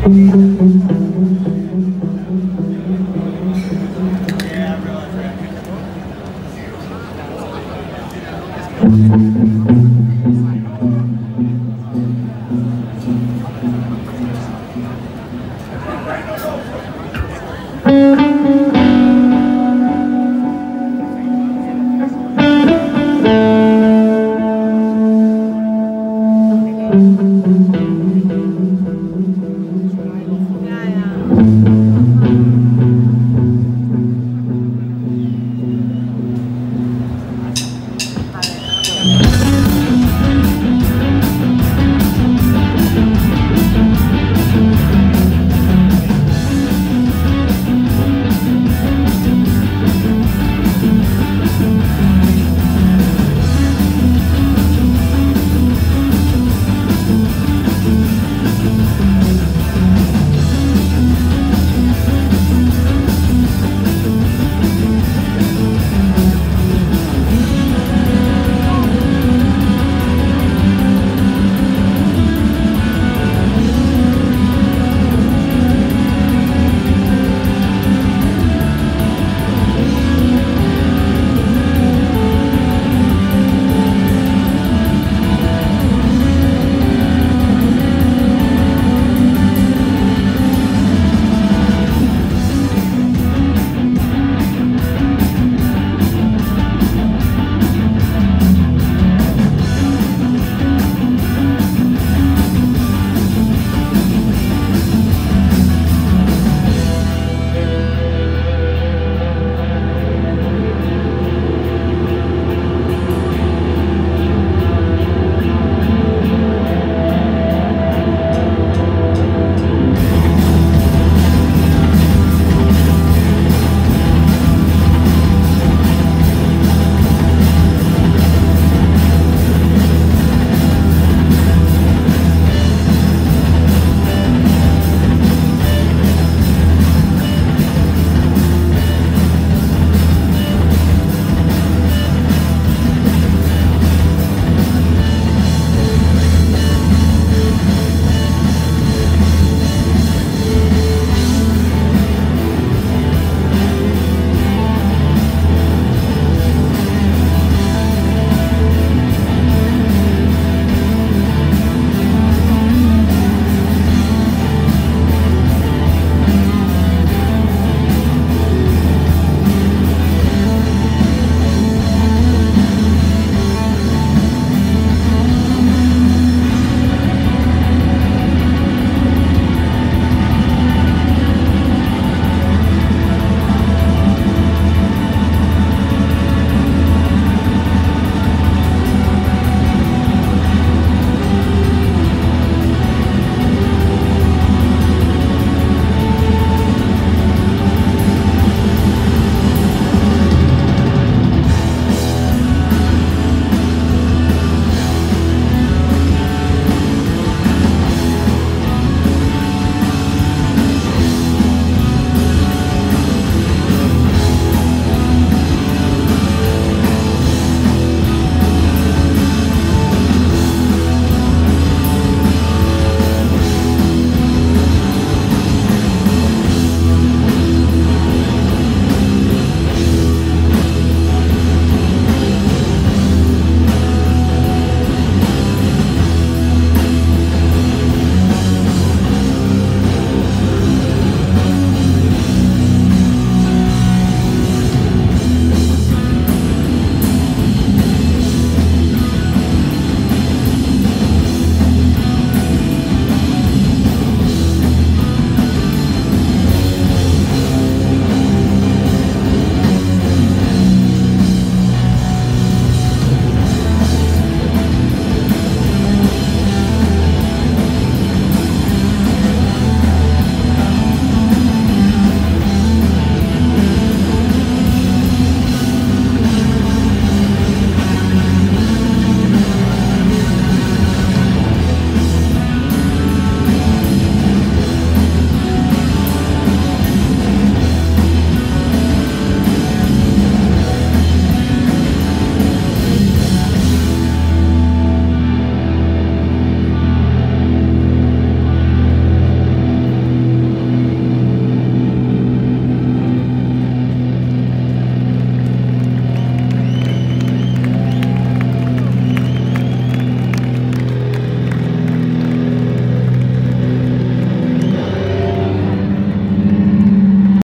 Yeah, I realize